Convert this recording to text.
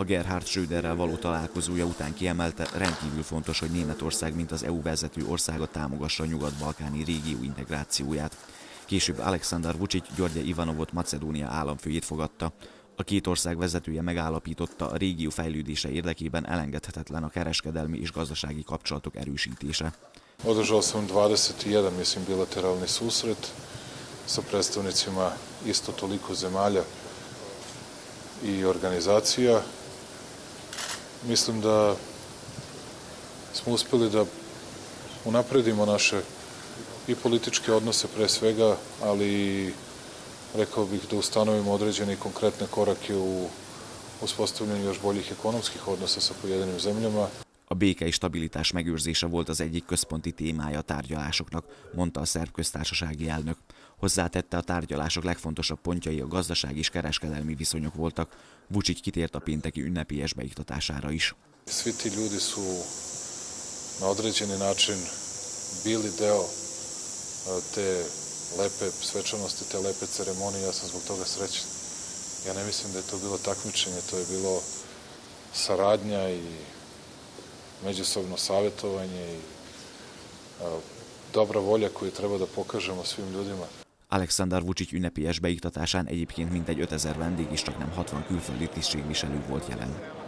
A Gerhard Schröderrel való találkozója után kiemelte, rendkívül fontos, hogy Németország, mint az EU vezető országa támogassa a nyugat-balkáni régió integrációját. Később Alexander Vucic Györgye Ivanovot Macedónia államfőjét fogadta. A két ország vezetője megállapította, a régió fejlődése érdekében elengedhetetlen a kereskedelmi és gazdasági kapcsolatok erősítése. Održao sam 21, mislim, bilateralni susret sa predstavnicima isto toliko zemalja i organizacija. Mislim da smo uspeli da unapredimo naše i političke odnose pre svega, ali rekao bih da ustanovimo određene i konkretne korake u uspostavljanju još boljih ekonomskih odnosa sa pojedinim zemljama. A béke és stabilitás megőrzése volt az egyik központi témája a tárgyalásoknak, mondta a szerb köztársasági elnök. Hozzátette a tárgyalások legfontosabb pontjai a gazdaság és kereskedelmi viszonyok voltak. Vucic kitért a pénteki ünnepélyes beiktatására is. Svi ljudi su na način bili deo te lepe svečanosti, te lepe ceremonije, sam zbog toga srećan. Ja ne mislim da je to bilo takmičenje, to je bilo saradnja i međusobno savjetovanje i dobra volja koju treba da pokažemo svim ljudima. Alexander Vucic ünnepélyes beiktatásán egyébként mintegy 5000 vendég és csak nem 60 külföldi tisztségviselő volt jelen.